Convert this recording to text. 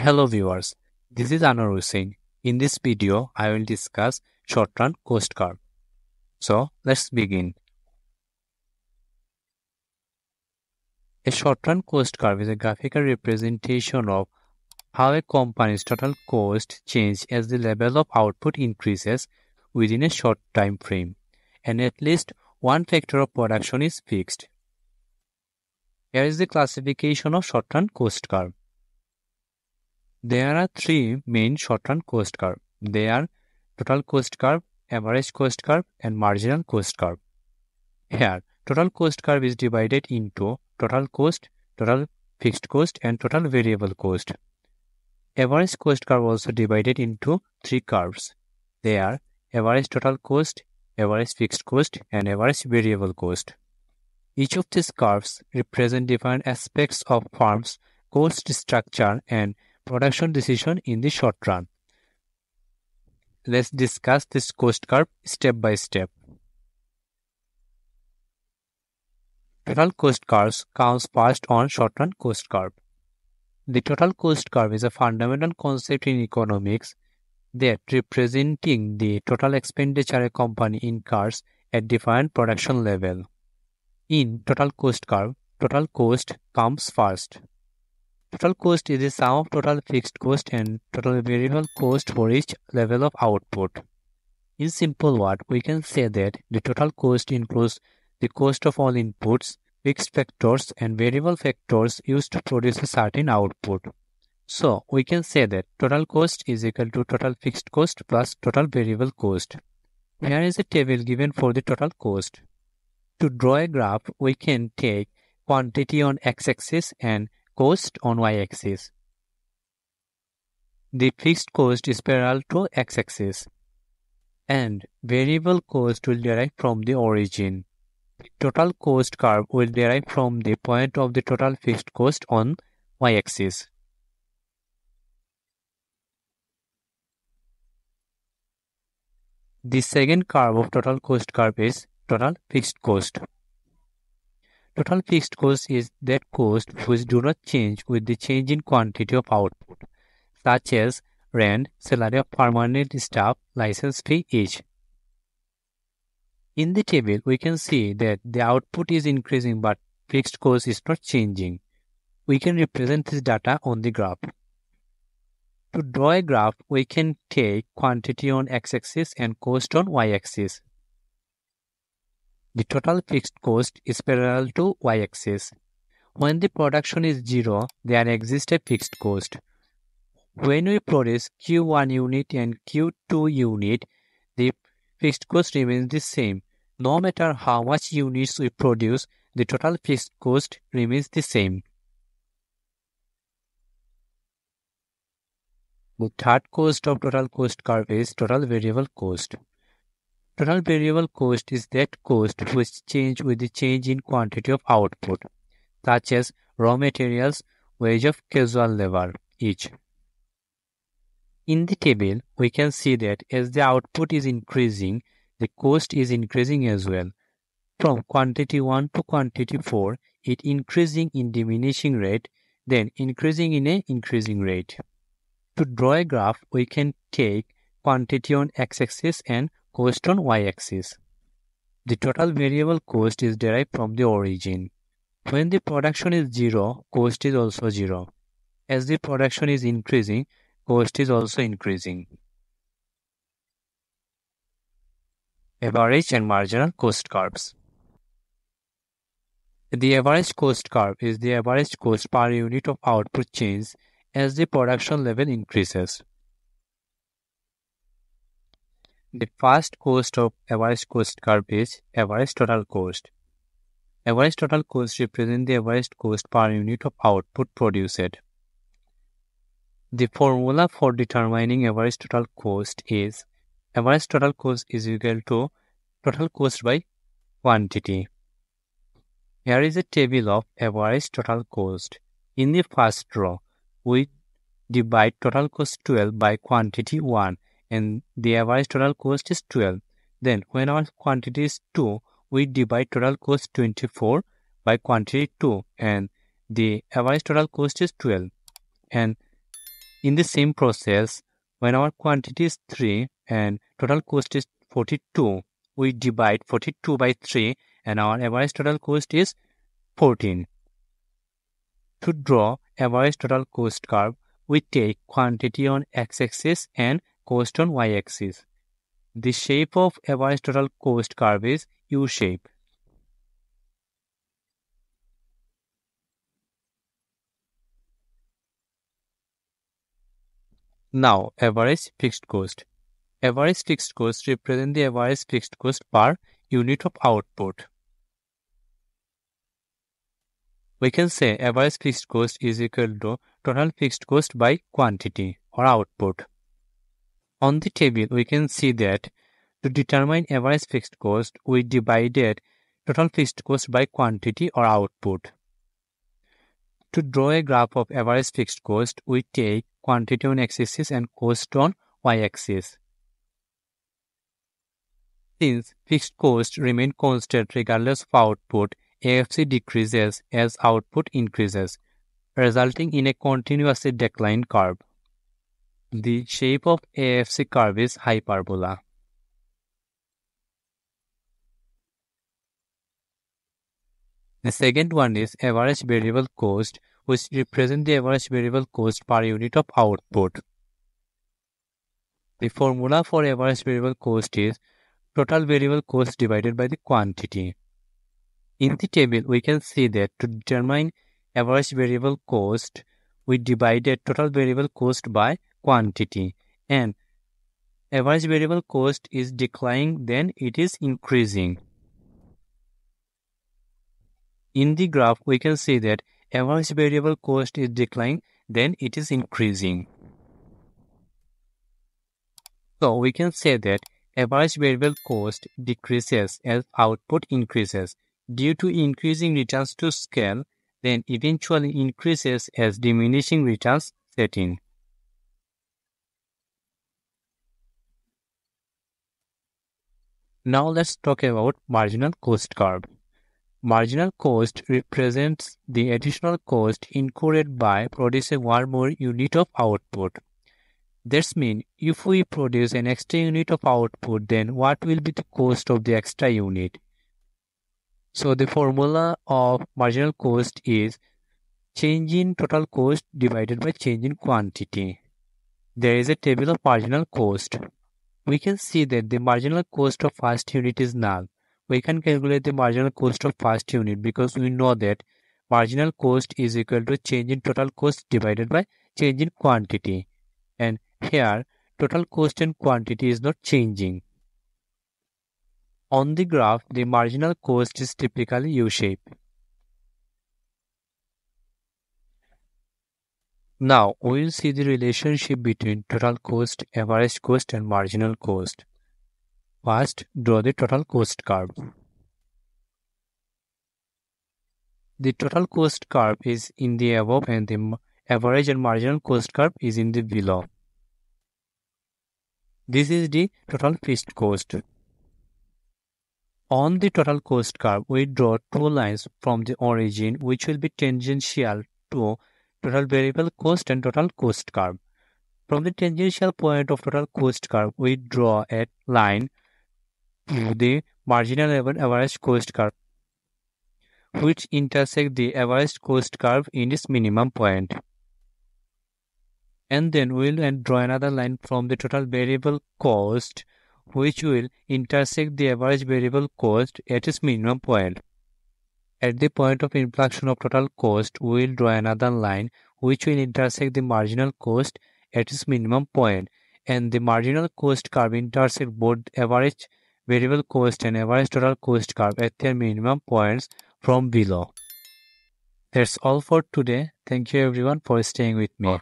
Hello viewers, this is Anwar Hussain. In this video, I will discuss short-run cost curve. So let's begin. A short-run cost curve is a graphical representation of how a company's total cost changes as the level of output increases within a short time frame and at least one factor of production is fixed. Here is the classification of short-run cost curve. There are three main short-run cost curve. They are total cost curve, average cost curve, and marginal cost curve. Here, total cost curve is divided into total cost, total fixed cost, and total variable cost. Average cost curve also divided into three curves. They are average total cost, average fixed cost, and average variable cost. Each of these curves represent different aspects of firm's cost structure and production decision in the short run. Let's discuss this cost curve step by step. Total cost curves comes first on short-run cost curve. The total cost curve is a fundamental concept in economics that representing the total expenditure a company incurs at different production level. In total cost curve, total cost comes first. Total cost is the sum of total fixed cost and total variable cost for each level of output. In simple words, we can say that the total cost includes the cost of all inputs, fixed factors and variable factors used to produce a certain output. So we can say that total cost is equal to total fixed cost plus total variable cost. Here is a table given for the total cost. To draw a graph, we can take quantity on x-axis and cost on y-axis. The fixed cost is parallel to x-axis and variable cost will derive from the origin. The total cost curve will derive from the point of the total fixed cost on y-axis. The second curve of total cost curve is total fixed cost. Total fixed cost is that cost which do not change with the change in quantity of output, such as rent, salary of permanent staff, license fee each. In the table, we can see that the output is increasing but fixed cost is not changing. We can represent this data on the graph. To draw a graph, we can take quantity on x-axis and cost on y-axis. The total fixed cost is parallel to y-axis. When the production is zero, there exists a fixed cost. When we produce Q1 unit and Q2 unit, the fixed cost remains the same. No matter how much units we produce, the total fixed cost remains the same. The third cost of total cost curve is total variable cost. Total variable cost is that cost which change with the change in quantity of output, such as raw materials, wage of casual labor, each. In the table, we can see that as the output is increasing, the cost is increasing as well. From quantity 1 to quantity 4, it increasing in diminishing rate, then increasing in a increasing rate. To draw a graph, we can take quantity on x-axis and cost on y-axis. The total variable cost is derived from the origin. When the production is zero, cost is also zero. As the production is increasing, cost is also increasing. Average and marginal cost curves. The average cost curve is the average cost per unit of output change as the production level increases. The first cost of average cost curve is average total cost. Average total cost represents the average cost per unit of output produced. The formula for determining average total cost is average total cost is equal to total cost by quantity. Here is a table of average total cost. In the first row, we divide total cost 12 by quantity 1 and the average total cost is 12. Then when our quantity is 2, we divide total cost 24 by quantity 2 and the average total cost is 12. And In the same process, when our quantity is 3 and total cost is 42, we divide 42 by 3 and our average total cost is 14. To draw average total cost curve, we take quantity on x-axis and cost on y-axis. The shape of average total cost curve is U-shape. Now, average fixed cost. Average fixed cost represent the average fixed cost per unit of output. We can say average fixed cost is equal to total fixed cost by quantity or output. On the table, we can see that to determine average fixed cost, we divided total fixed cost by quantity or output. To draw a graph of average fixed cost, we take quantity on x-axis and cost on y-axis. Since fixed cost remain constant regardless of output, AFC decreases as output increases, resulting in a continuously decline curve. The shape of AFC curve is hyperbola. The second one is average variable cost, which represents the average variable cost per unit of output. The formula for average variable cost is total variable cost divided by the quantity. In the table, we can see that to determine average variable cost, we divided total variable cost by quantity and average variable cost is declining then it is increasing. In the graph, we can see that average variable cost is declining, then it is increasing. So we can say that average variable cost decreases as output increases due to increasing returns to scale, then eventually increases as diminishing returns set in. Now let's talk about marginal cost curve. Marginal cost represents the additional cost incurred by producing one more unit of output. This means if we produce an extra unit of output, then what will be the cost of the extra unit? So the formula of marginal cost is change in total cost divided by change in quantity. There is a table of marginal cost. We can see that the marginal cost of first unit is null we can calculate the marginal cost of first unit because we know that marginal cost is equal to change in total cost divided by change in quantity and here total cost and quantity is not changing. On the graph, the marginal cost is typically U-shaped. Now, we will see the relationship between total cost, average cost and marginal cost. First, draw the total cost curve. The total cost curve is in the above and the average and marginal cost curve is in the below. This is the total fixed cost. On the total cost curve, we draw two lines from the origin which will be tangential to total variable cost and total cost curve. From the tangential point of total cost curve, we draw a line to the marginal level average cost curve, which intersect the average cost curve in its minimum point. And then we'll draw another line from the total variable cost, which will intersect the average variable cost at its minimum point. At the point of inflection of total cost, we will draw another line which will intersect the marginal cost at its minimum point, and the marginal cost curve intersect both average variable cost and average total cost curve at their minimum points from below. That's all for today. Thank you everyone for staying with me.